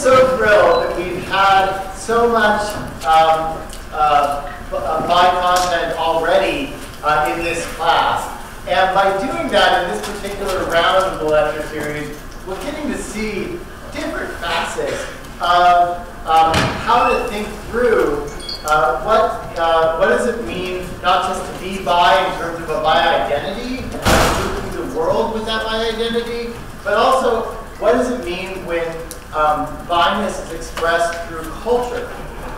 so thrilled that we've had so much um, uh, uh, bi content already uh, in this class. And by doing that in this particular round of the lecture series, we're getting to see different facets of um, how to think through uh, what, uh, what does it mean not just to be bi in terms of a bi identity, and the world with that bi identity, but also what does it mean when um, is expressed through culture,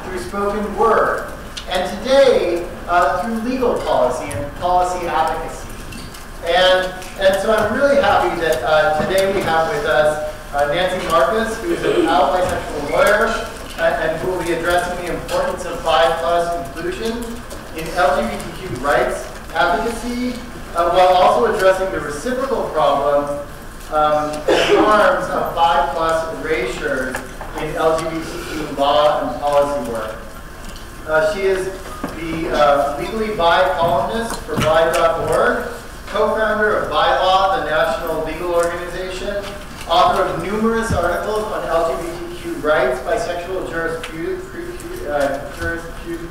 through spoken word, and today uh, through legal policy and policy advocacy. And, and so I'm really happy that uh, today we have with us uh, Nancy Marcus, who is an out bisexual lawyer, and who will be addressing the importance of bi plus inclusion in LGBTQ rights advocacy, uh, while also addressing the reciprocal problem um, and harms of bi plus erasure in LGBTQ law and policy work. Uh, she is the uh, Legally Bi columnist for Bi.org, co-founder of BiLaw, the national legal organization, author of numerous articles on LGBTQ rights, bisexual jurisprudence, uh, jurisprudence,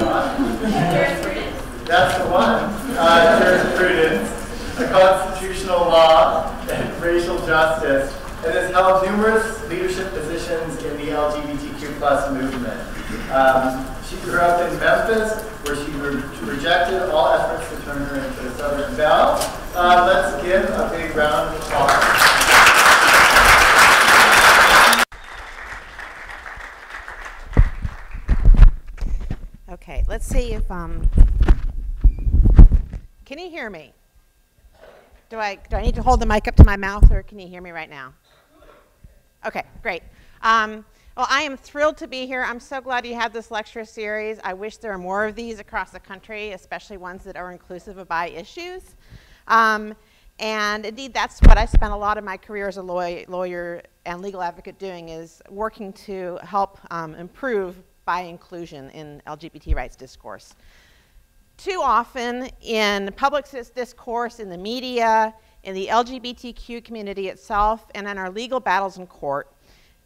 oh. That's the one. Uh, jurisprudence, a constitutional law, justice, and has held numerous leadership positions in the LGBTQ plus movement. Um, she grew up in Memphis, where she re rejected all efforts to turn her into a Southern belle. Uh, let's give a big round of applause. Okay, let's see if, um, can you hear me? Do I, do I need to hold the mic up to my mouth or can you hear me right now? Okay, great. Um, well, I am thrilled to be here. I'm so glad you had this lecture series. I wish there were more of these across the country, especially ones that are inclusive of bi issues. Um, and indeed, that's what I spent a lot of my career as a lawyer, lawyer and legal advocate doing is working to help um, improve bi inclusion in LGBT rights discourse. Too often in public discourse, in the media, in the LGBTQ community itself, and in our legal battles in court,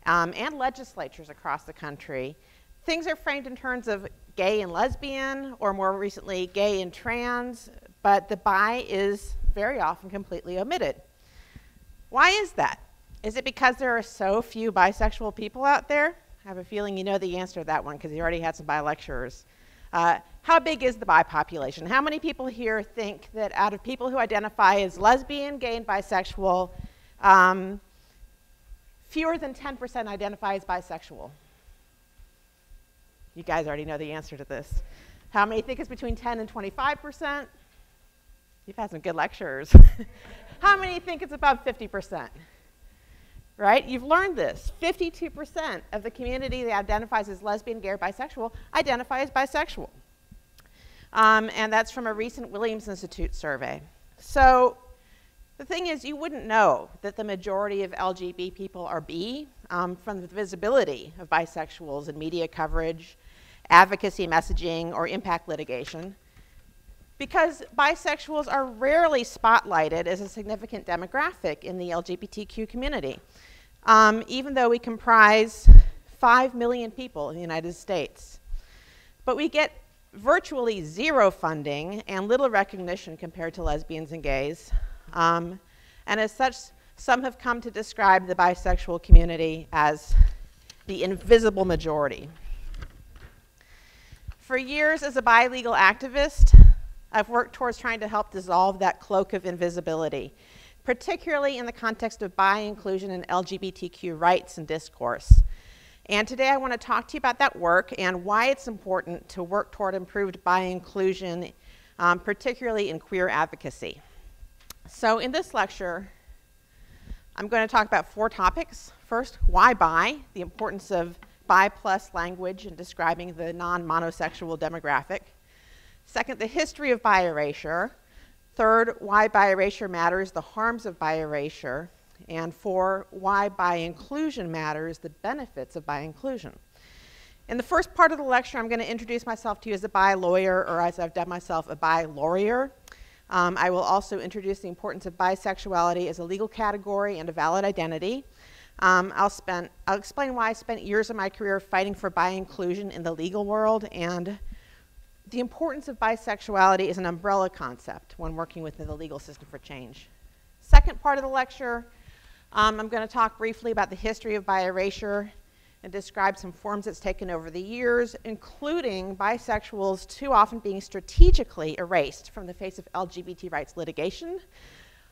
um, and legislatures across the country, things are framed in terms of gay and lesbian, or more recently, gay and trans, but the bi is very often completely omitted. Why is that? Is it because there are so few bisexual people out there? I have a feeling you know the answer to that one because you already had some bi lecturers. Uh, how big is the bi population? How many people here think that out of people who identify as lesbian, gay, and bisexual, um, fewer than 10% identify as bisexual? You guys already know the answer to this. How many think it's between 10 and 25%? You've had some good lecturers. How many think it's above 50%? right? You've learned this. 52% of the community that identifies as lesbian, gay, or bisexual identify as bisexual. Um, and that's from a recent Williams Institute survey. So the thing is, you wouldn't know that the majority of LGB people are B um, from the visibility of bisexuals in media coverage, advocacy messaging, or impact litigation because bisexuals are rarely spotlighted as a significant demographic in the LGBTQ community, um, even though we comprise 5 million people in the United States. But we get virtually zero funding and little recognition compared to lesbians and gays. Um, and as such, some have come to describe the bisexual community as the invisible majority. For years as a bi-legal activist, I've worked towards trying to help dissolve that cloak of invisibility, particularly in the context of bi inclusion and LGBTQ rights and discourse. And today I want to talk to you about that work and why it's important to work toward improved bi inclusion, um, particularly in queer advocacy. So, in this lecture, I'm going to talk about four topics. First, why bi, the importance of bi plus language in describing the non monosexual demographic. Second, the history of bi-erasure. Third, why bi-erasure matters, the harms of bi-erasure. And for why bi-inclusion matters, the benefits of bi-inclusion. In the first part of the lecture, I'm going to introduce myself to you as a bi lawyer, or as I've dubbed myself, a bi lawyer. Um, I will also introduce the importance of bisexuality as a legal category and a valid identity. Um, I'll, spend, I'll explain why I spent years of my career fighting for bi inclusion in the legal world and the importance of bisexuality is an umbrella concept when working within the legal system for change. Second part of the lecture, um, I'm going to talk briefly about the history of bi erasure and describe some forms it's taken over the years, including bisexuals too often being strategically erased from the face of LGBT rights litigation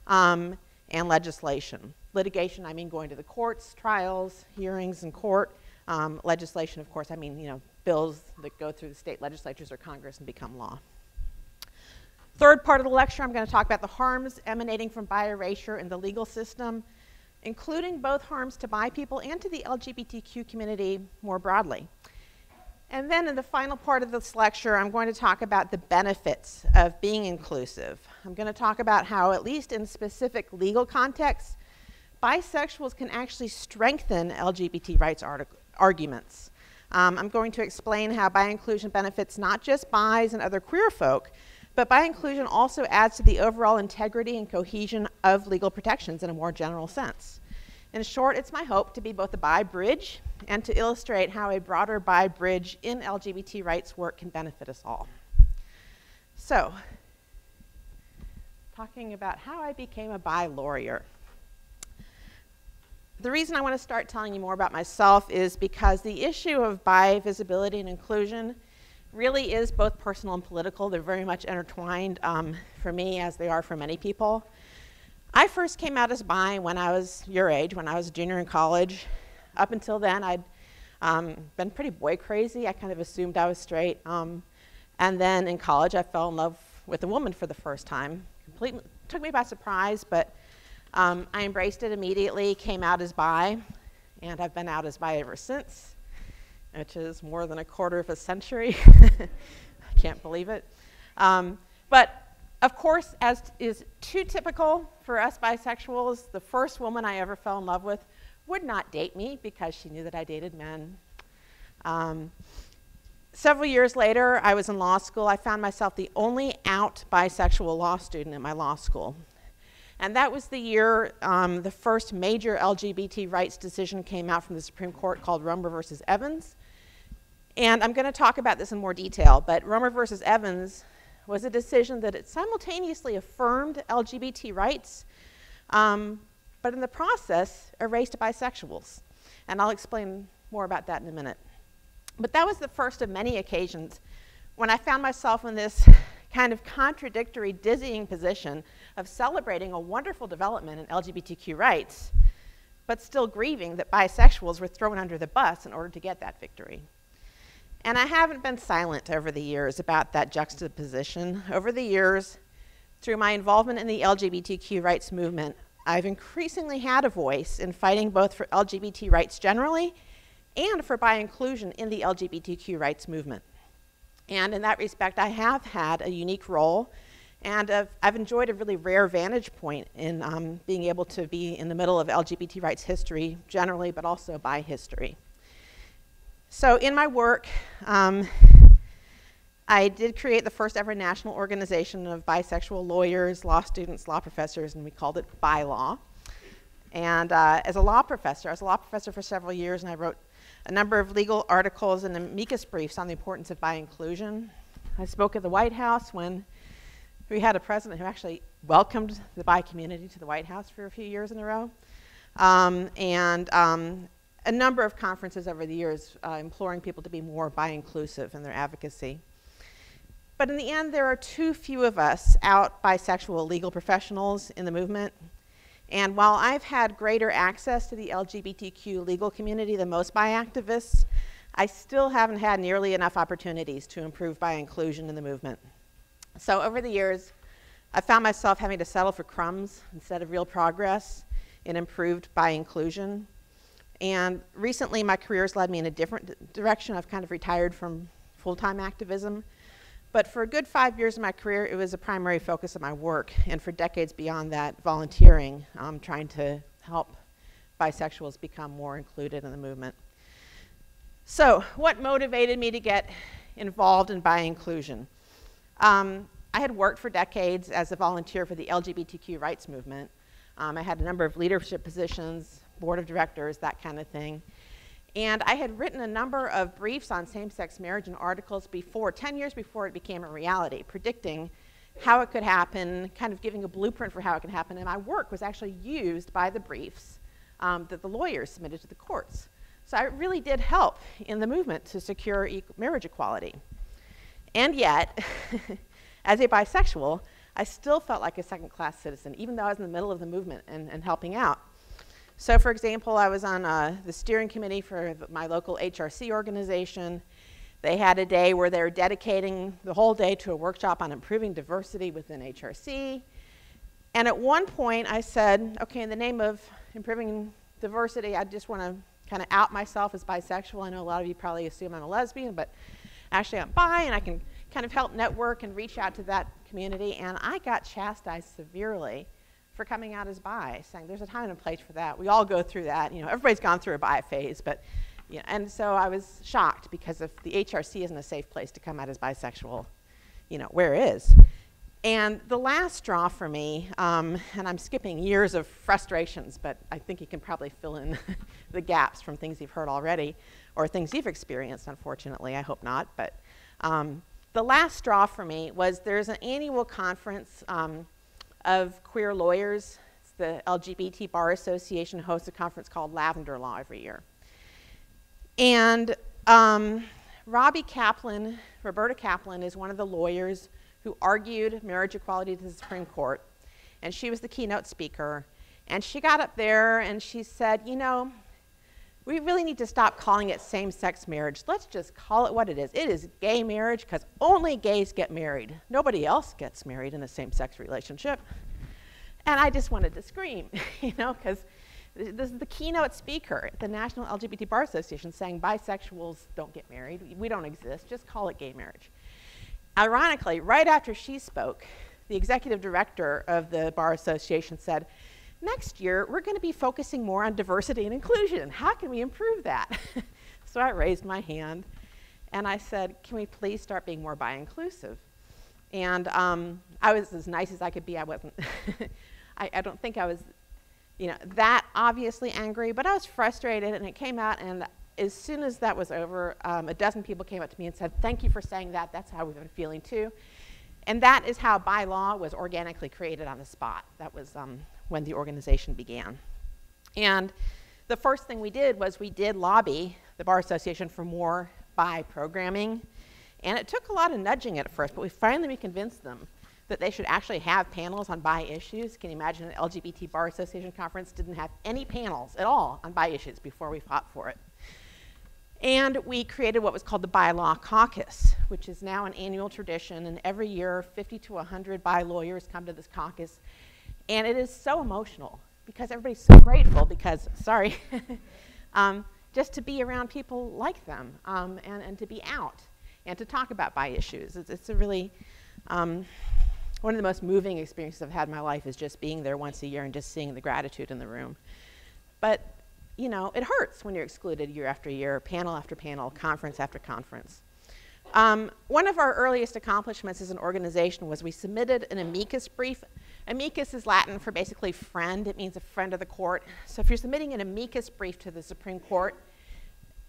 um, and legislation. Litigation, I mean going to the courts, trials, hearings in court. Um, legislation, of course, I mean, you know, bills that go through the state legislatures or Congress and become law. Third part of the lecture, I'm going to talk about the harms emanating from bi erasure in the legal system, including both harms to bi people and to the LGBTQ community more broadly. And then in the final part of this lecture, I'm going to talk about the benefits of being inclusive. I'm going to talk about how, at least in specific legal contexts, bisexuals can actually strengthen LGBT rights arguments. Um, I'm going to explain how bi inclusion benefits not just bis and other queer folk, but bi inclusion also adds to the overall integrity and cohesion of legal protections in a more general sense. In short, it's my hope to be both a bi bridge and to illustrate how a broader bi bridge in LGBT rights work can benefit us all. So, talking about how I became a bi lawyer. The reason I want to start telling you more about myself is because the issue of bi visibility and inclusion really is both personal and political. They're very much intertwined um, for me as they are for many people. I first came out as bi when I was your age, when I was a junior in college. Up until then, I'd um, been pretty boy crazy. I kind of assumed I was straight. Um, and then in college, I fell in love with a woman for the first time. Completely took me by surprise, but um, I embraced it immediately, came out as bi, and I've been out as bi ever since, which is more than a quarter of a century. I can't believe it. Um, but of course, as is too typical for us bisexuals, the first woman I ever fell in love with would not date me because she knew that I dated men. Um, several years later, I was in law school. I found myself the only out bisexual law student in my law school. And that was the year um, the first major LGBT rights decision came out from the Supreme Court called Romer versus Evans. And I'm going to talk about this in more detail, but Romer versus Evans was a decision that it simultaneously affirmed LGBT rights, um, but in the process erased bisexuals. And I'll explain more about that in a minute. But that was the first of many occasions when I found myself in this kind of contradictory, dizzying position of celebrating a wonderful development in LGBTQ rights, but still grieving that bisexuals were thrown under the bus in order to get that victory. And I haven't been silent over the years about that juxtaposition. Over the years, through my involvement in the LGBTQ rights movement, I've increasingly had a voice in fighting both for LGBT rights generally and for bi inclusion in the LGBTQ rights movement. And in that respect, I have had a unique role and I've, I've, enjoyed a really rare vantage point in um, being able to be in the middle of LGBT rights history generally, but also bi history. So, in my work, um, I did create the first ever national organization of bisexual lawyers, law students, law professors, and we called it BiLaw. And uh, as a law professor, I was a law professor for several years, and I wrote a number of legal articles and amicus briefs on the importance of bi inclusion. I spoke at the White House when we had a president who actually welcomed the bi community to the White House for a few years in a row. Um, and um, a number of conferences over the years uh, imploring people to be more bi inclusive in their advocacy. But in the end, there are too few of us out bisexual legal professionals in the movement. And while I've had greater access to the LGBTQ legal community than most bi activists, I still haven't had nearly enough opportunities to improve bi inclusion in the movement. So over the years, I found myself having to settle for crumbs instead of real progress in improved bi inclusion. And recently, my career has led me in a different direction. I've kind of retired from full time activism. But for a good five years of my career, it was a primary focus of my work. And for decades beyond that, volunteering, um, trying to help bisexuals become more included in the movement. So, what motivated me to get involved in bi inclusion? Um, I had worked for decades as a volunteer for the LGBTQ rights movement. Um, I had a number of leadership positions, board of directors, that kind of thing. And I had written a number of briefs on same sex marriage and articles before, 10 years before it became a reality, predicting how it could happen, kind of giving a blueprint for how it could happen. And my work was actually used by the briefs um, that the lawyers submitted to the courts. So I really did help in the movement to secure e marriage equality. And yet, as a bisexual, I still felt like a second class citizen, even though I was in the middle of the movement and, and helping out. So, for example, I was on uh, the steering committee for my local HRC organization. They had a day where they were dedicating the whole day to a workshop on improving diversity within HRC. And at one point, I said, okay, in the name of improving diversity, I just want to kind of out myself as bisexual. I know a lot of you probably assume I'm a lesbian, but actually I'm bi and I can kind of help network and reach out to that community. And I got chastised severely for coming out as bi, saying there's a time and a place for that. We all go through that. You know, everybody's gone through a bi phase, but you know, and so I was shocked because if the HRC isn't a safe place to come out as bisexual, you know, where is? And the last straw for me, um, and I'm skipping years of frustrations, but I think you can probably fill in the gaps from things you've heard already or things you've experienced, unfortunately. I hope not. But um, the last straw for me was there's an annual conference um, of queer lawyers. It's the LGBT Bar Association hosts a conference called Lavender Law every year. And um, Robbie Kaplan, Roberta Kaplan, is one of the lawyers who argued marriage equality to the Supreme Court. And she was the keynote speaker. And she got up there and she said, You know, we really need to stop calling it same sex marriage. Let's just call it what it is. It is gay marriage because only gays get married. Nobody else gets married in a same sex relationship. And I just wanted to scream, you know, because this is the keynote speaker at the National LGBT Bar Association saying bisexuals don't get married. We don't exist. Just call it gay marriage. Ironically, right after she spoke, the executive director of the Bar Association said, Next year, we're going to be focusing more on diversity and inclusion. How can we improve that? so I raised my hand and I said, Can we please start being more bi inclusive? And um, I was as nice as I could be. I wasn't, I, I don't think I was, you know, that obviously angry, but I was frustrated and it came out and as soon as that was over, um, a dozen people came up to me and said, Thank you for saying that. That's how we've been feeling too. And that is how BiLaw was organically created on the spot. That was um, when the organization began. And the first thing we did was we did lobby the Bar Association for more bi programming. And it took a lot of nudging at first, but we finally convinced them that they should actually have panels on bi issues. Can you imagine an LGBT Bar Association conference didn't have any panels at all on bi issues before we fought for it? And we created what was called the BiLaw Caucus, which is now an annual tradition. And every year, 50 to 100 bi lawyers come to this caucus. And it is so emotional because everybody's so grateful because, sorry, um, just to be around people like them um, and, and to be out and to talk about bi issues. It's, it's a really, um, one of the most moving experiences I've had in my life is just being there once a year and just seeing the gratitude in the room. But you know, it hurts when you're excluded year after year, panel after panel, conference after conference. Um, one of our earliest accomplishments as an organization was we submitted an amicus brief. Amicus is Latin for basically friend. It means a friend of the court. So if you're submitting an amicus brief to the Supreme Court,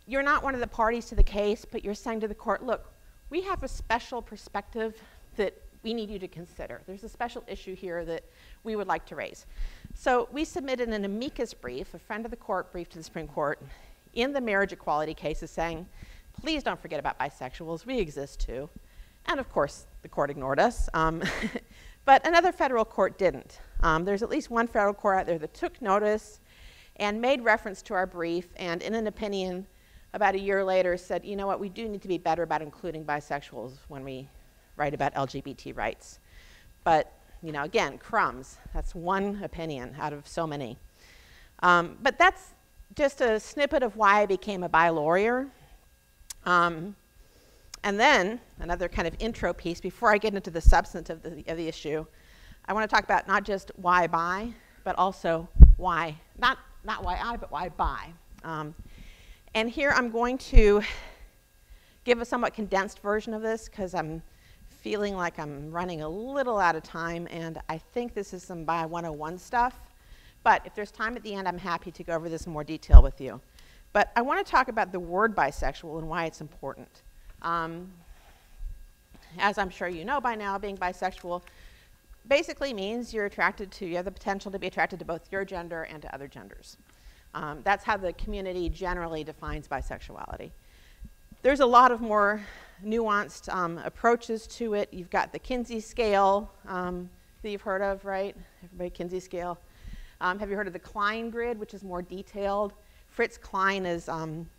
you're not one of the parties to the case, but you're saying to the court, look, we have a special perspective that we need you to consider. There's a special issue here that we would like to raise. So we submitted an amicus brief, a friend of the court brief to the Supreme Court, in the marriage equality cases saying, please don't forget about bisexuals, we exist too. And of course, the court ignored us. Um, but another federal court didn't. Um, there's at least one federal court out there that took notice and made reference to our brief, and in an opinion about a year later said, you know what, we do need to be better about including bisexuals when we write about LGBT rights. But you know, again, crumbs. That's one opinion out of so many. Um, but that's just a snippet of why I became a bi lawyer. Um, and then another kind of intro piece before I get into the substance of the, of the issue. I want to talk about not just why bi, but also why, not, not why I, but why bi. Um, and here I'm going to give a somewhat condensed version of this because I'm feeling like I'm running a little out of time, and I think this is some Bi 101 stuff. But if there's time at the end, I'm happy to go over this in more detail with you. But I want to talk about the word bisexual and why it's important. Um, as I'm sure you know by now, being bisexual basically means you're attracted to, you have the potential to be attracted to both your gender and to other genders. Um, that's how the community generally defines bisexuality. There's a lot of more nuanced um, approaches to it. You've got the Kinsey scale um, that you've heard of, right? Everybody, Kinsey scale. Um, have you heard of the Klein grid, which is more detailed? Fritz Klein is um,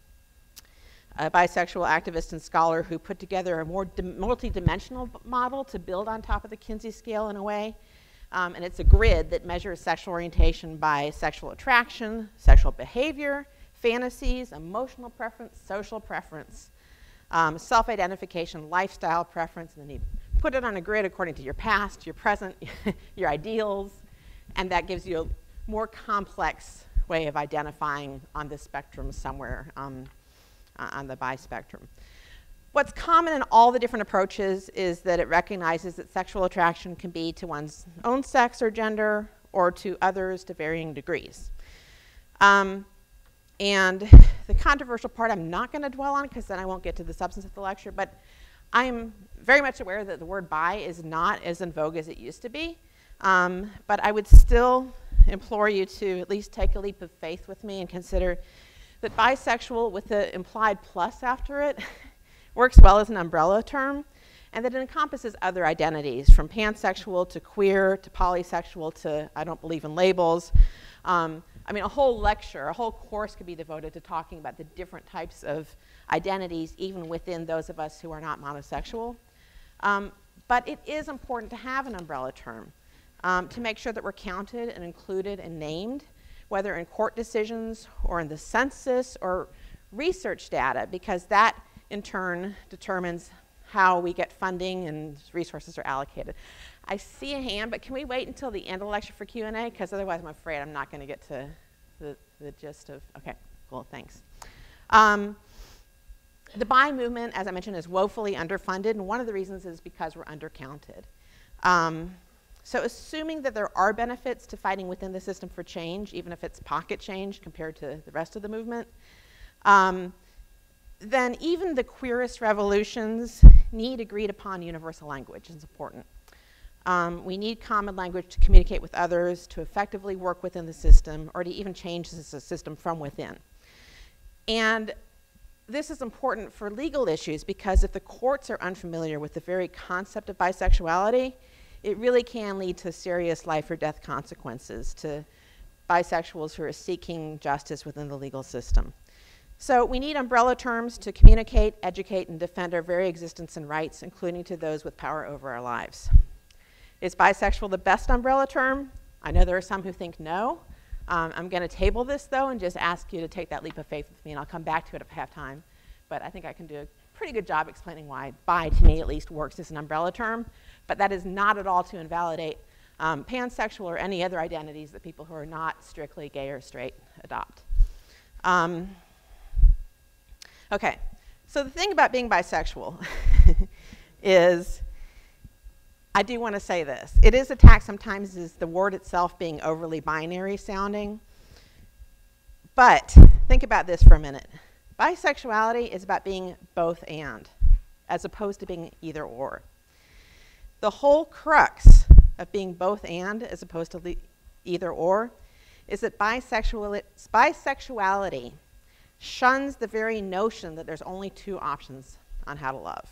a bisexual activist and scholar who put together a more multi-dimensional model to build on top of the Kinsey scale in a way. Um, and it's a grid that measures sexual orientation by sexual attraction, sexual behavior, fantasies, emotional preference, social preference, um, self-identification, lifestyle preference, and then you put it on a grid according to your past, your present, your ideals, and that gives you a more complex way of identifying on the spectrum somewhere. Um, uh, on the bispectrum. What's common in all the different approaches is that it recognizes that sexual attraction can be to one's own sex or gender or to others to varying degrees. Um, and the controversial part I'm not going to dwell on because then I won't get to the substance of the lecture, but I'm very much aware that the word bi is not as in vogue as it used to be. Um, but I would still implore you to at least take a leap of faith with me and consider that bisexual with the implied plus after it works well as an umbrella term, and that it encompasses other identities, from pansexual to queer to polysexual to I don't believe in labels. Um, I mean, a whole lecture, a whole course could be devoted to talking about the different types of identities, even within those of us who are not monosexual. Um, but it is important to have an umbrella term um, to make sure that we're counted and included and named whether in court decisions or in the census or research data, because that in turn determines how we get funding and resources are allocated. I see a hand, but can we wait until the end of the lecture for Q&A? Because otherwise I'm afraid I'm not going to get to the, the gist of, okay, cool, thanks. Um, the bi movement, as I mentioned, is woefully underfunded, and one of the reasons is because we're undercounted. Um, so assuming that there are benefits to fighting within the system for change, even if it's pocket change compared to the rest of the movement, um, then even the queerest revolutions need agreed upon universal language. It's important. Um, we need common language to communicate with others, to effectively work within the system, or to even change the system from within. And this is important for legal issues because if the courts are unfamiliar with the very concept of bisexuality, it really can lead to serious life or death consequences to bisexuals who are seeking justice within the legal system. So we need umbrella terms to communicate, educate, and defend our very existence and rights, including to those with power over our lives. Is bisexual the best umbrella term? I know there are some who think no. Um, I'm going to table this, though, and just ask you to take that leap of faith with me, and I'll come back to it if I have time. But I think I can do pretty good job explaining why bi, to me at least, works as an umbrella term. But that is not at all to invalidate um, pansexual or any other identities that people who are not strictly gay or straight adopt. Um, okay, so the thing about being bisexual is I do want to say this. It is attacked sometimes as the word itself being overly binary sounding. But think about this for a minute. Bisexuality is about being both and, as opposed to being either or. The whole crux of being both and as opposed to either or is that bisexual, bisexuality shuns the very notion that there's only two options on how to love.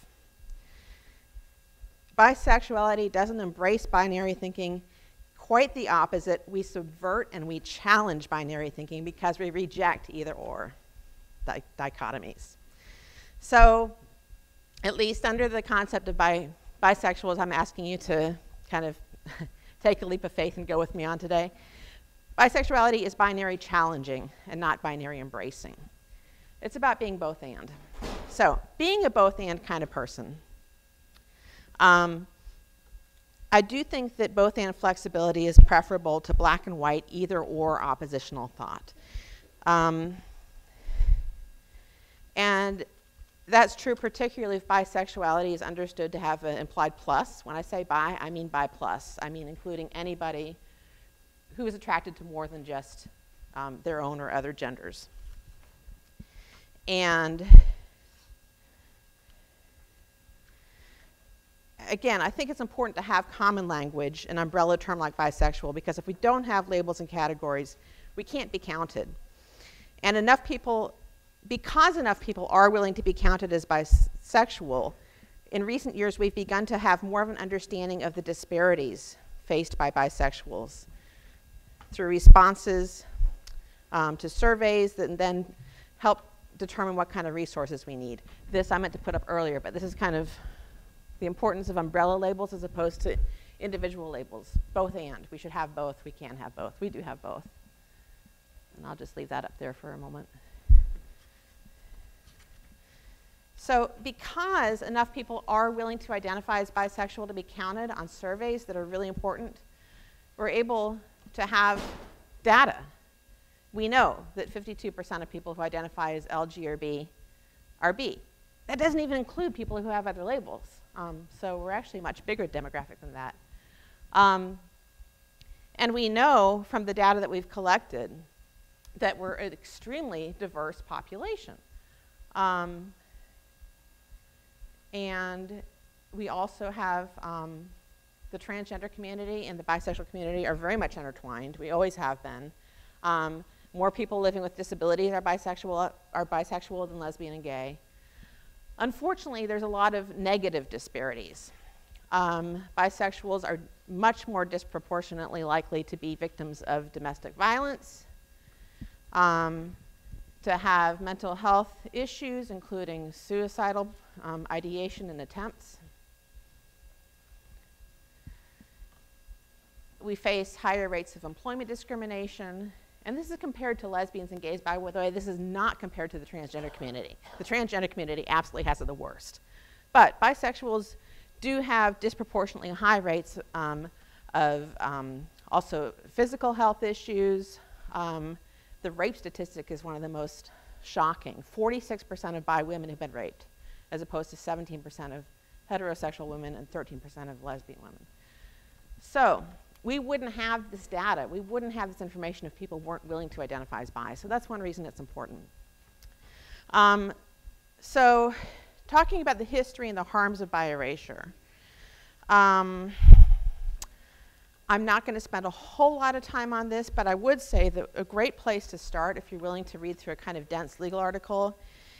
Bisexuality doesn't embrace binary thinking. Quite the opposite. We subvert and we challenge binary thinking because we reject either or di dichotomies. So, at least under the concept of bi bisexuals, I'm asking you to kind of take a leap of faith and go with me on today. Bisexuality is binary challenging and not binary embracing. It's about being both and. So, being a both and kind of person. Um, I do think that both and flexibility is preferable to black and white, either or oppositional thought. Um, and that's true particularly if bisexuality is understood to have an implied plus. When I say bi, I mean bi plus. I mean including anybody who is attracted to more than just um, their own or other genders. And again, I think it's important to have common language, an umbrella term like bisexual, because if we don't have labels and categories, we can't be counted. And enough people, because enough people are willing to be counted as bisexual, in recent years we've begun to have more of an understanding of the disparities faced by bisexuals through responses um, to surveys that then help determine what kind of resources we need. This I meant to put up earlier, but this is kind of the importance of umbrella labels as opposed to individual labels. Both and. We should have both. We can have both. We do have both. And I'll just leave that up there for a moment. So, because enough people are willing to identify as bisexual to be counted on surveys that are really important, we're able to have data. We know that 52% of people who identify as LG or B are B. That doesn't even include people who have other labels. Um, so we're actually a much bigger demographic than that. Um, and we know from the data that we've collected that we're an extremely diverse population. Um, and we also have um, the transgender community and the bisexual community are very much intertwined. We always have been. Um, more people living with disabilities are bisexual, are bisexual than lesbian and gay. Unfortunately, there's a lot of negative disparities. Um, bisexuals are much more disproportionately likely to be victims of domestic violence, um, to have mental health issues, including suicidal um, ideation and attempts. We face higher rates of employment discrimination, and this is compared to lesbians and gays. By the way, this is not compared to the transgender community. The transgender community absolutely has it the worst. But bisexuals do have disproportionately high rates um, of um, also physical health issues. The rape statistic is one of the most shocking. 46% of bi women have been raped, as opposed to 17% of heterosexual women and 13% of lesbian women. So, we wouldn't have this data, we wouldn't have this information if people weren't willing to identify as bi. So that's one reason it's important. Um, so talking about the history and the harms of bi erasure. Um, I'm not going to spend a whole lot of time on this, but I would say that a great place to start if you're willing to read through a kind of dense legal article,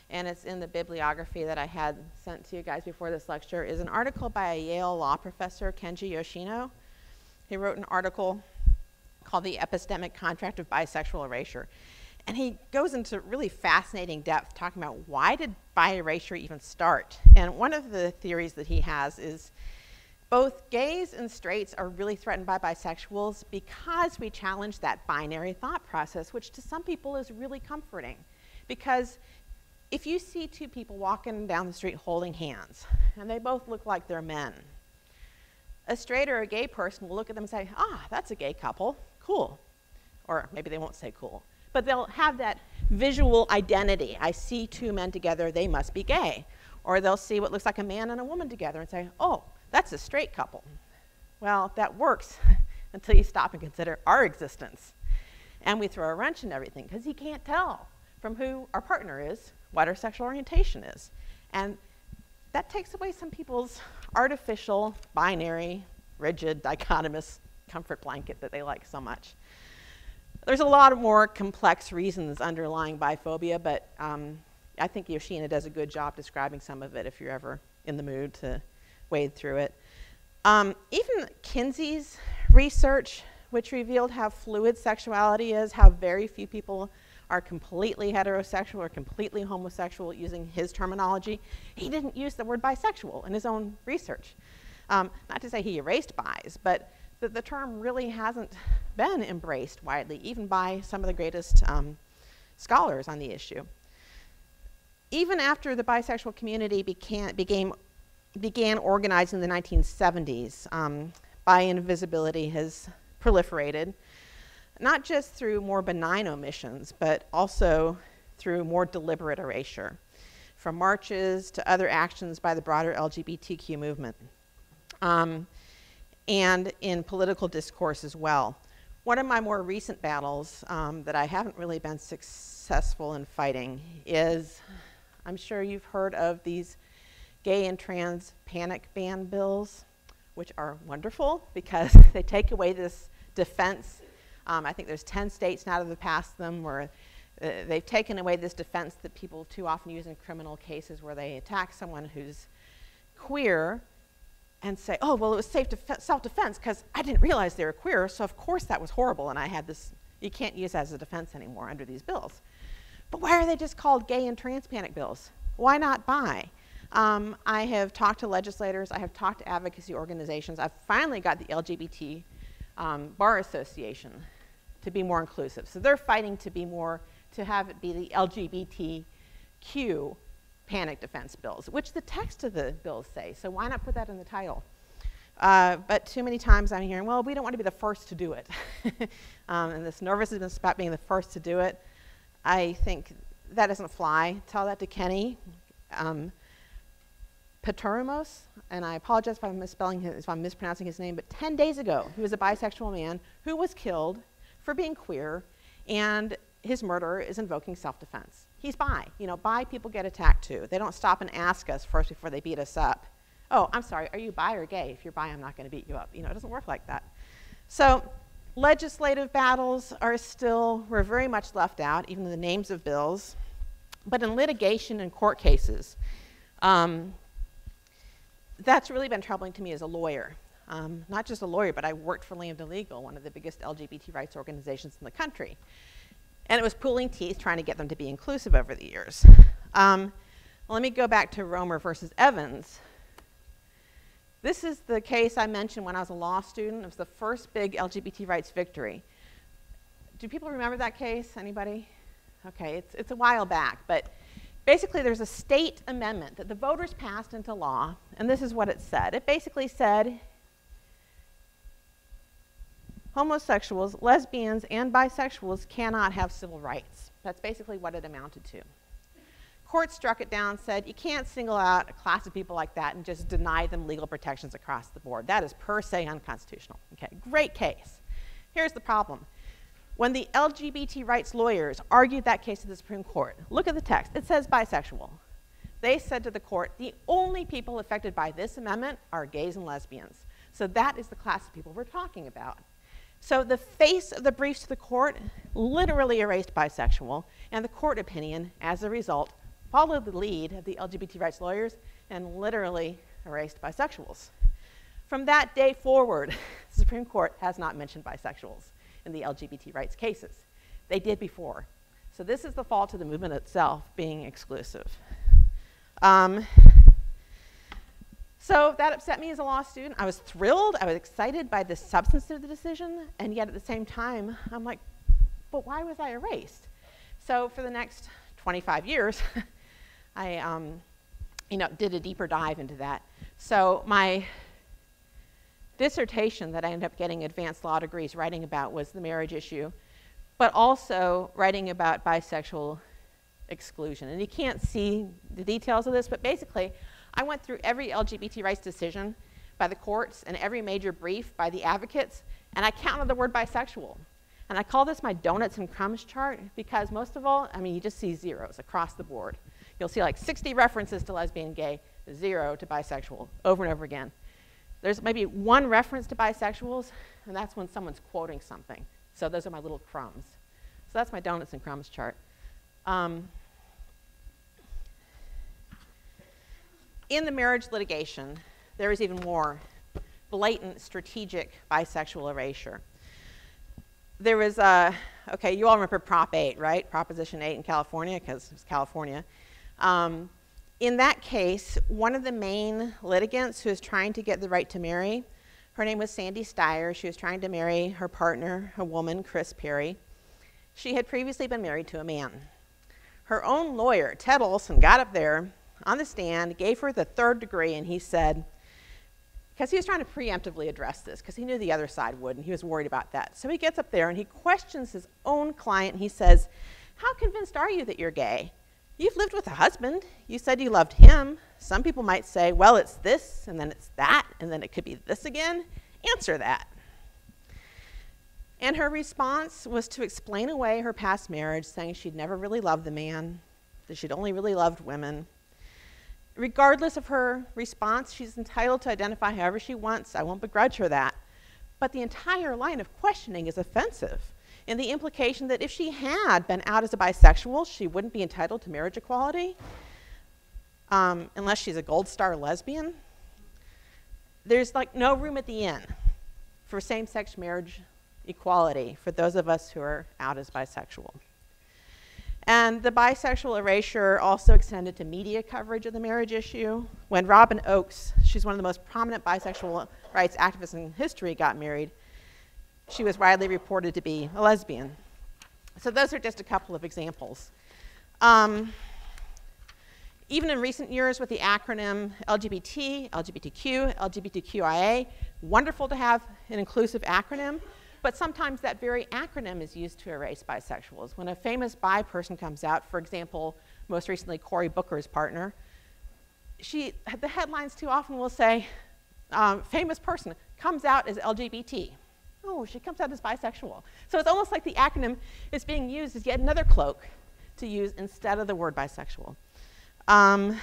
and it's in the bibliography that I had sent to you guys before this lecture, is an article by a Yale law professor, Kenji Yoshino. He wrote an article called The Epistemic Contract of Bisexual Erasure. And he goes into really fascinating depth talking about why did bi erasure even start? And one of the theories that he has is both gays and straights are really threatened by bisexuals because we challenge that binary thought process, which to some people is really comforting. Because if you see two people walking down the street holding hands, and they both look like they're men, a straight or a gay person will look at them and say, ah, that's a gay couple, cool. Or maybe they won't say cool, but they'll have that visual identity. I see two men together, they must be gay. Or they'll see what looks like a man and a woman together and say, oh, that's a straight couple. Well, that works until you stop and consider our existence. And we throw a wrench in everything because he can't tell from who our partner is what our sexual orientation is. And that takes away some people's artificial, binary, rigid, dichotomous comfort blanket that they like so much. There's a lot of more complex reasons underlying biphobia, but um, I think Yoshino does a good job describing some of it if you're ever in the mood to wade through it. Um, even Kinsey's research, which revealed how fluid sexuality is, how very few people are completely heterosexual or completely homosexual using his terminology. He didn't use the word bisexual in his own research. Um, not to say he erased bis, but the, the term really hasn't been embraced widely, even by some of the greatest um, scholars on the issue. Even after the bisexual community became, began organizing in the 1970s, um, bi invisibility has proliferated not just through more benign omissions, but also through more deliberate erasure, from marches to other actions by the broader LGBTQ movement, um, and in political discourse as well. One of my more recent battles um, that I haven't really been successful in fighting is I'm sure you've heard of these gay and trans panic ban bills, which are wonderful because they take away this defense. Um, I think there's 10 states now that have passed them where uh, they've taken away this defense that people too often use in criminal cases where they attack someone who's queer and say, oh, well, it was safe def- self defense because I didn't realize they were queer, so of course that was horrible, and I had this. You can't use that as a defense anymore under these bills. But why are they just called gay and trans panic bills? Why not bi? Um, I have talked to legislators, I have talked to advocacy organizations. I've finally got the LGBT um, Bar Association to be more inclusive. So they're fighting to be more, to have it be the LGBTQ panic defense bills, which the text of the bills say. So why not put that in the title? Uh, but too many times I'm hearing, well, we don't want to be the first to do it. um, and this nervousness about being the first to do it, I think that doesn't fly. Tell that to Kenny. Um, Paturamos, and I apologize if I'm misspelling his, if I'm mispronouncing his name, but 10 days ago, he was a bisexual man who was killed for being queer, and his murderer is invoking self-defense. He's bi. You know, bi people get attacked too. They don't stop and ask us first before they beat us up. Oh, I'm sorry, are you bi or gay? If you're bi, I'm not going to beat you up. You know, it doesn't work like that. So legislative battles are still, we're very much left out, even the names of bills. But in litigation and court cases, um, that's really been troubling to me as a lawyer. Um, not just a lawyer, but I worked for Lambda Legal, one of the biggest LGBT rights organizations in the country. And it was pulling teeth trying to get them to be inclusive over the years. Um, let me go back to Romer versus Evans. This is the case I mentioned when I was a law student. It was the first big LGBT rights victory. Do people remember that case? Anybody? Okay, it's, it's a while back, but basically there's a state amendment that the voters passed into law, and this is what it said. It basically said homosexuals, lesbians, and bisexuals cannot have civil rights. That's basically what it amounted to. Court struck it down, said you can't single out a class of people like that and just deny them legal protections across the board. That is per se unconstitutional. Okay, great case. Here's the problem when the LGBT rights lawyers argued that case to the Supreme Court, look at the text. It says bisexual. They said to the court, the only people affected by this amendment are gays and lesbians. So that is the class of people we're talking about. So the face of the briefs to the court literally erased bisexual, and the court opinion, as a result, followed the lead of the LGBT rights lawyers and literally erased bisexuals. From that day forward, the Supreme Court has not mentioned bisexuals in the LGBT rights cases. They did before. So this is the fault of the movement itself being exclusive. Um, so that upset me as a law student. I was thrilled. I was excited by the substance of the decision. And yet at the same time, I'm like, but why was I erased? So for the next 25 years, I um, you know, did a deeper dive into that. So my dissertation that I ended up getting advanced law degrees writing about was the marriage issue, but also writing about bisexual exclusion. And you can't see the details of this, but basically, I went through every LGBT rights decision by the courts and every major brief by the advocates, and I counted the word bisexual. And I call this my donuts and crumbs chart because most of all, I mean, you just see zeros across the board. You'll see like 60 references to lesbian, gay, zero to bisexual, over and over again. There's maybe one reference to bisexuals, and that's when someone's quoting something. So those are my little crumbs. So that's my donuts and crumbs chart. Um, in the marriage litigation, there is even more blatant strategic bisexual erasure. There was, uh, okay, you all remember Prop 8, right? Proposition 8 in California, because it was California. Um, in that case, one of the main litigants who was trying to get the right to marry, her name was Sandy Stier. She was trying to marry her partner, a woman, Chris Perry. She had previously been married to a man. Her own lawyer, Ted Olson, got up there on the stand, gave her the third degree, and he said, because he was trying to preemptively address this, because he knew the other side would, and he was worried about that. So he gets up there and he questions his own client, and he says, How convinced are you that you're gay? You've lived with a husband. You said you loved him. Some people might say, well, it's this, and then it's that, and then it could be this again. Answer that. And her response was to explain away her past marriage, saying she'd never really loved the man, that she'd only really loved women. Regardless of her response, she's entitled to identify however she wants. I won't begrudge her that. But the entire line of questioning is offensive in the implication that if she had been out as a bisexual, she wouldn't be entitled to marriage equality um, unless she's a gold star lesbian. There's like no room at the inn for same sex marriage equality for those of us who are out as bisexual. And the bisexual erasure also extended to media coverage of the marriage issue. When Robyn Ochs, she's one of the most prominent bisexual rights activists in history, got married, she was widely reported to be a lesbian. So those are just a couple of examples. Um, even in recent years with the acronym LGBT, LGBTQ, LGBTQIA, wonderful to have an inclusive acronym, but sometimes that very acronym is used to erase bisexuals. When a famous bi person comes out, for example, most recently Cory Booker's partner, she, the headlines too often will say, um, famous person comes out as LGBT. Oh, she comes out as bisexual. So it's almost like the acronym is being used as yet another cloak to use instead of the word bisexual. Um,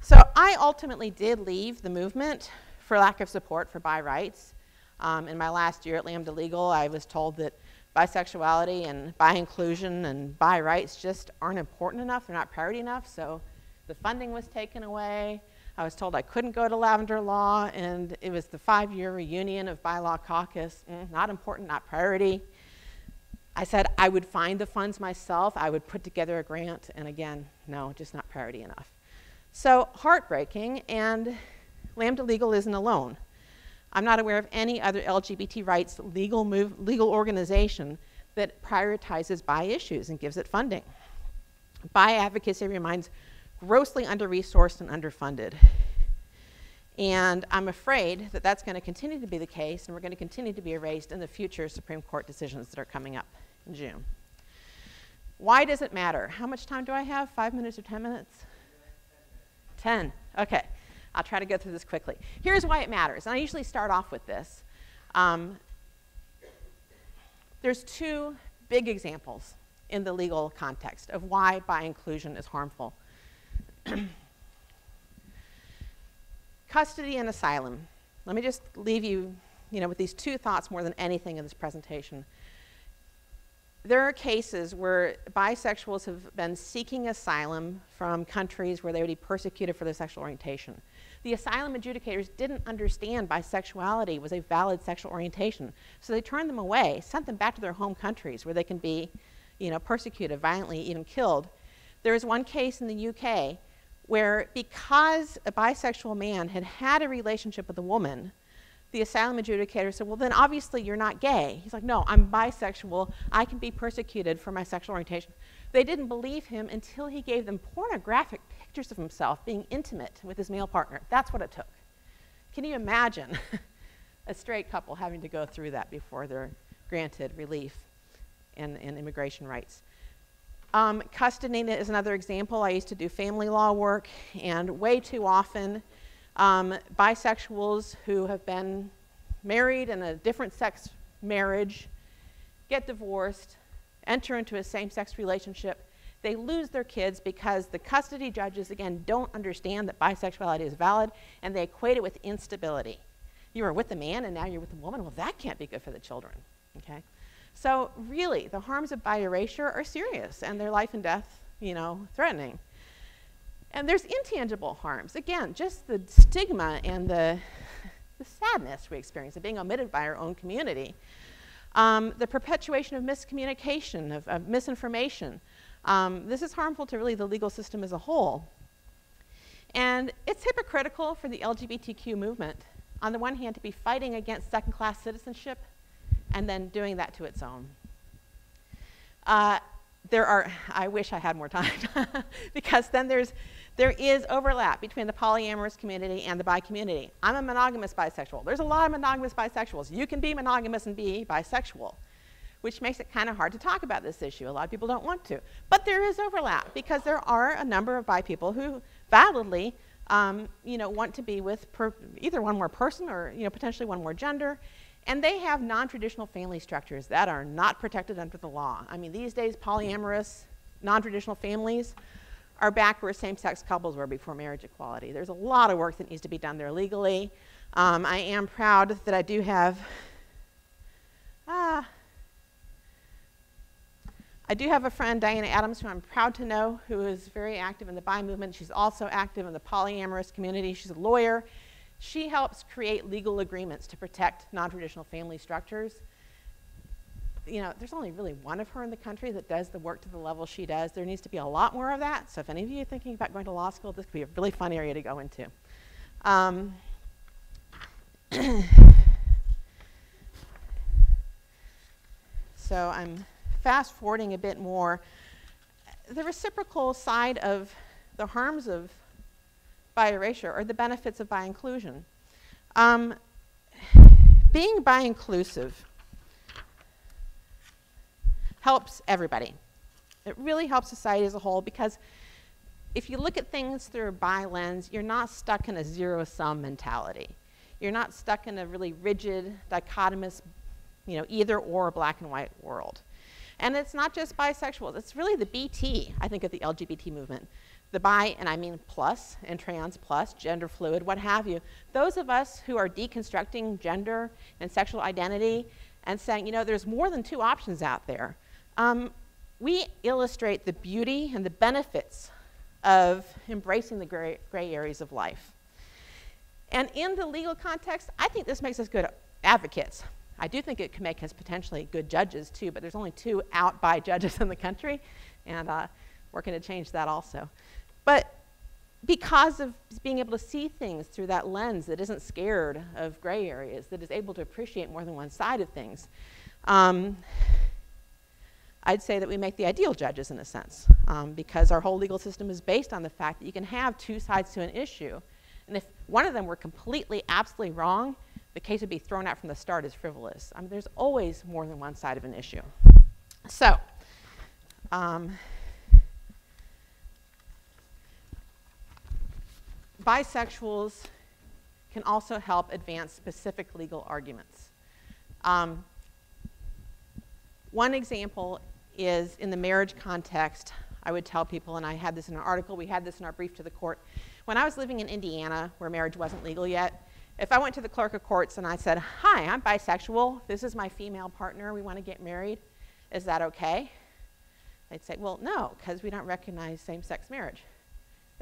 so I ultimately did leave the movement for lack of support for bi rights. Um, in my last year at Lambda Legal, I was told that bisexuality and bi inclusion and bi rights just aren't important enough, they're not priority enough, so the funding was taken away. I was told I couldn't go to Lavender Law, and it was the five year reunion of BiLaw Caucus. Mm, not important, not priority. I said I would find the funds myself, I would put together a grant, and again, no, just not priority enough. So heartbreaking, and Lambda Legal isn't alone. I'm not aware of any other LGBT rights legal, move, legal organization that prioritizes bi issues and gives it funding. Bi advocacy remains grossly under resourced and underfunded. And I'm afraid that that's going to continue to be the case, and we're going to continue to be erased in the future Supreme Court decisions that are coming up in June. Why does it matter? How much time do I have? Five minutes or 10 minutes? 10. Okay. I'll try to go through this quickly. Here's why it matters. And I usually start off with this. Um, there's two big examples in the legal context of why bi inclusion is harmful. Custody and asylum. Let me just leave you, you know, with these two thoughts more than anything in this presentation. There are cases where bisexuals have been seeking asylum from countries where they would be persecuted for their sexual orientation. The asylum adjudicators didn't understand bisexuality was a valid sexual orientation, so they turned them away, sent them back to their home countries where they can be, you know, persecuted, violently, even killed. There is one case in the UK where because a bisexual man had had a relationship with a woman, the asylum adjudicator said, Well, then obviously you're not gay. He's like, No, I'm bisexual. I can be persecuted for my sexual orientation. They didn't believe him until he gave them pornographic pictures of himself being intimate with his male partner. That's what it took. Can you imagine a straight couple having to go through that before they're granted relief and, and immigration rights? Um, custody is another example. I used to do family law work, and way too often, um, bisexuals who have been married in a different sex marriage get divorced, enter into a same sex relationship. They lose their kids because the custody judges, again, don't understand that bisexuality is valid and they equate it with instability. You were with a man and now you're with a woman. Well, that can't be good for the children. Okay? So really, the harms of bi-erasure are serious and they're life and death, you know, threatening. And there's intangible harms. Again, just the stigma and the, the sadness we experience of being omitted by our own community. Um, the perpetuation of miscommunication, of, of misinformation. Um, this is harmful to really the legal system as a whole. And it's hypocritical for the LGBTQ movement, on the one hand, to be fighting against second class citizenship and then doing that to its own. Uh, there are, I wish I had more time, because then there's, there is overlap between the polyamorous community and the bi community. I'm a monogamous bisexual. There's a lot of monogamous bisexuals. You can be monogamous and be bisexual, which makes it kind of hard to talk about this issue. A lot of people don't want to. But there is overlap because there are a number of bi people who validly um, you know, want to be with either one more person or you know, potentially one more gender And they have non traditional family structures that are not protected under the law. I mean, these days, polyamorous, non traditional families are back where same sex couples were before marriage equality. There's a lot of work that needs to be done there legally. Um, I am proud that I do have. Ah, I do have a friend, Diana Adams, who I'm proud to know, who is very active in the bi movement. She's also active in the polyamorous community. She's a lawyer. She helps create legal agreements to protect non traditional family structures. You know, there's only really one of her in the country that does the work to the level she does. There needs to be a lot more of that. So, if any of you are thinking about going to law school, this could be a really fun area to go into. Um, so, I'm fast forwarding a bit more. The reciprocal side of the harms of bi-erasure or the benefits of bi-inclusion. Um, being bi-inclusive helps everybody. It really helps society as a whole because if you look at things through a bi lens, you're not stuck in a zero sum mentality. You're not stuck in a really rigid, dichotomous, you know, either or black and white world. And it's not just bisexuals, it's really the BT, I think, of the LGBT movement the bi, and I mean plus, and trans plus, gender fluid, what have you, those of us who are deconstructing gender and sexual identity and saying, you know, there's more than two options out there, um, we illustrate the beauty and the benefits of embracing the gray, gray areas of life. And in the legal context, I think this makes us good advocates. I do think it can make us potentially good judges too, but there's only two out bi judges in the country, and uh, working to change that also. But because of being able to see things through that lens that isn't scared of gray areas, that is able to appreciate more than one side of things, um, I'd say that we make the ideal judges in a sense, um, because our whole legal system is based on the fact that you can have two sides to an issue. And if one of them were completely, absolutely wrong, the case would be thrown out from the start as frivolous. I mean, there's always more than one side of an issue. So, um, bisexuals can also help advance specific legal arguments. Um, one example is in the marriage context, I would tell people, and I had this in an article, we had this in our brief to the court. When I was living in Indiana, where marriage wasn't legal yet, if I went to the clerk of courts and I said, Hi, I'm bisexual, this is my female partner, we want to get married, is that okay? They'd say, Well, no, because we don't recognize same sex marriage.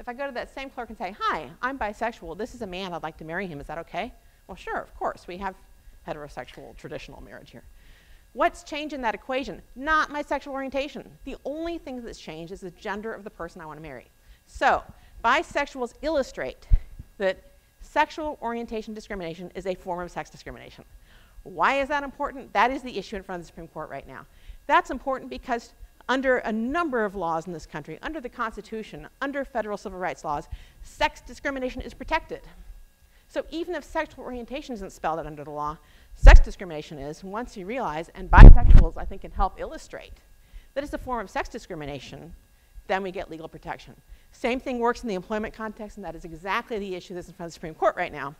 If I go to that same clerk and say, Hi, I'm bisexual, this is a man, I'd like to marry him, is that okay? Well, sure, of course. We have heterosexual traditional marriage here. What's changed in that equation? Not my sexual orientation. The only thing that's changed is the gender of the person I want to marry. So, bisexuals illustrate that sexual orientation discrimination is a form of sex discrimination. Why is that important? That is the issue in front of the Supreme Court right now. That's important because under a number of laws in this country, under the Constitution, under federal civil rights laws, sex discrimination is protected. So even if sexual orientation isn't spelled out under the law, sex discrimination is, once you realize, and bisexuals, I think, can help illustrate that it's a form of sex discrimination, then we get legal protection. Same thing works in the employment context, and that is exactly the issue that's in front of the Supreme Court right now.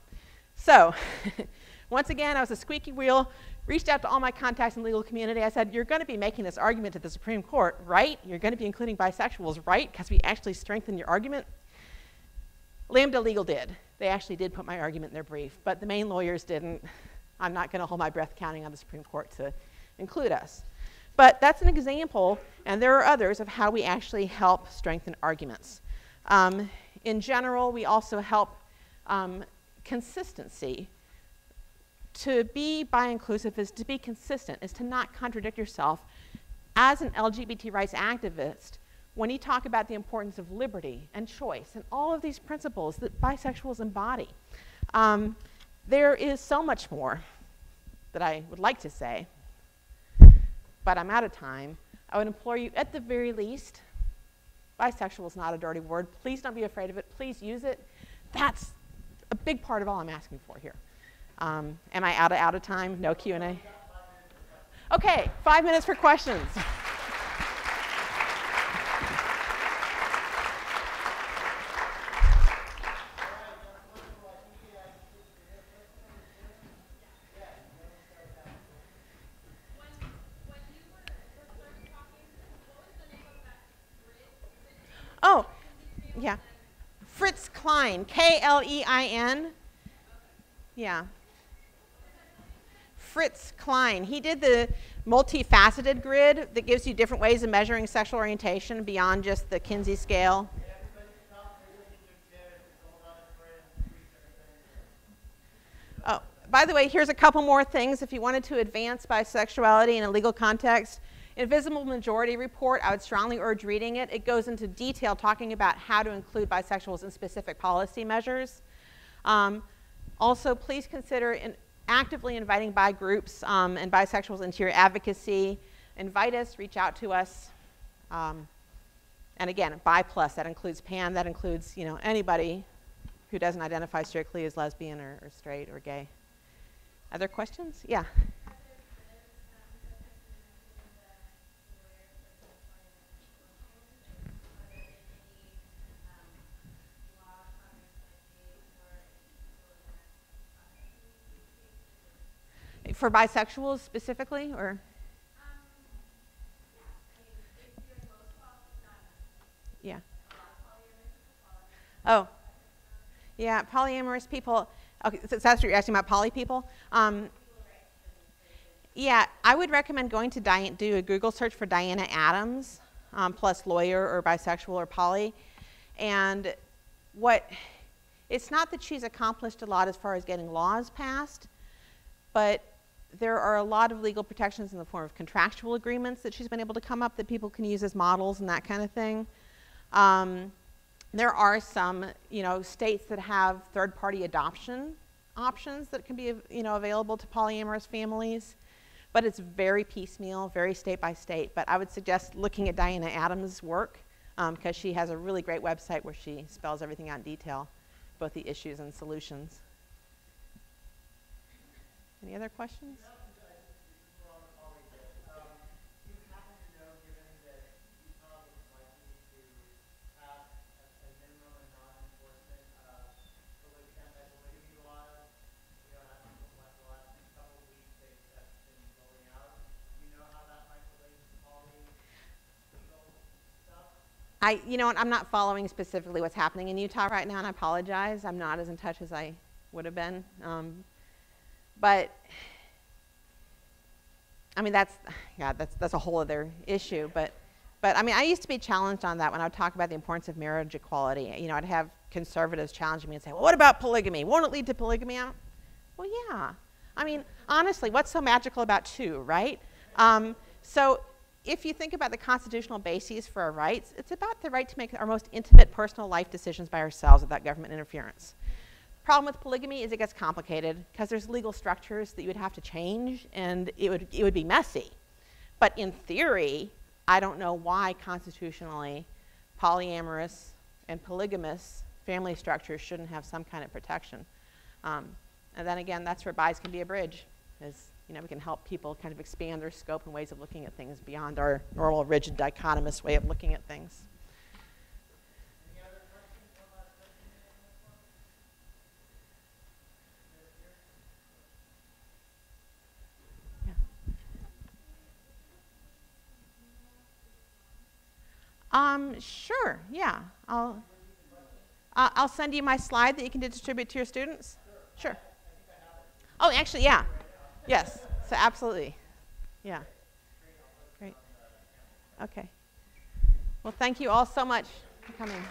So, once again, I was a squeaky wheel reached out to all my contacts in the legal community. I said, You're going to be making this argument to the Supreme Court, right? You're going to be including bisexuals, right? Because we actually strengthen your argument. Lambda Legal did. They actually did put my argument in their brief, but the main lawyers didn't. I'm not going to hold my breath counting on the Supreme Court to include us. But that's an example, and there are others, of how we actually help strengthen arguments. Um, in general, we also help um, consistency to be bi-inclusive is to be consistent, is to not contradict yourself as an LGBT rights activist when you talk about the importance of liberty and choice and all of these principles that bisexuals embody. Um, there is so much more that I would like to say, but I'm out of time. I would implore you, at the very least, bisexual is not a dirty word. Please don't be afraid of it. Please use it. That's a big part of all I'm asking for here. Um, am I out of, out of time? No Q&A? Okay, five minutes for questions. Oh, yeah. Fritz Klein, K L E I N. Yeah. Fritz Klein. He did the multifaceted grid that gives you different ways of measuring sexual orientation beyond just the Kinsey scale. Oh, by the way, here's a couple more things if you wanted to advance bisexuality in a legal context. Invisible Majority Report, I would strongly urge reading it. It goes into detail talking about how to include bisexuals in specific policy measures. Um, also, please consider in actively inviting bi groups um, and bisexuals into your advocacy. Invite us, reach out to us. Um, and again, bi plus, that includes pan, that includes you know, anybody who doesn't identify strictly as lesbian or, or straight or gay. Other questions? Yeah. For bisexuals specifically, or? Yeah. Oh. Yeah, polyamorous people. Okay, so that's what you're asking about poly people. Um, yeah, I would recommend going to do a Google search for Diana Adams, um, plus lawyer or bisexual or poly, and what. It's not that she's accomplished a lot as far as getting laws passed, but there are a lot of legal protections in the form of contractual agreements that she's been able to come up that people can use as models and that kind of thing. Um, there are some, you know, states that have third-party adoption options that can be, you know, available to polyamorous families, but it's very piecemeal, very state by state. But I would suggest looking at Diana Adams' work because um, she has a really great website where she spells everything out in detail, both the issues and solutions. Any other questions? I, you know what, I'm not following specifically what's happening in Utah right now, and I apologize. I'm not as in touch as I would have been. Um, but, I mean, that's, yeah, that's, that's a whole other issue. But, but, I mean, I used to be challenged on that when I would talk about the importance of marriage equality. You know, I'd have conservatives challenging me and say, well, what about polygamy? Won't it lead to polygamy? I'm, well, yeah. I mean, honestly, what's so magical about two, right? Um, so if you think about the constitutional bases for our rights, it's about the right to make our most intimate personal life decisions by ourselves without government interference. Problem with polygamy is it gets complicated because there's legal structures that you would have to change and it would, it would be messy. But in theory, I don't know why constitutionally polyamorous and polygamous family structures shouldn't have some kind of protection. Um, and then again, that's where BIs can be a bridge, is you know, we can help people kind of expand their scope and ways of looking at things beyond our normal rigid dichotomous way of looking at things. Um, sure, yeah. I'll, uh, I'll send you my slide that you can distribute to your students. Sure. Oh, actually, yeah. Yes, so absolutely. Yeah. Great. Okay. Well, thank you all so much for coming.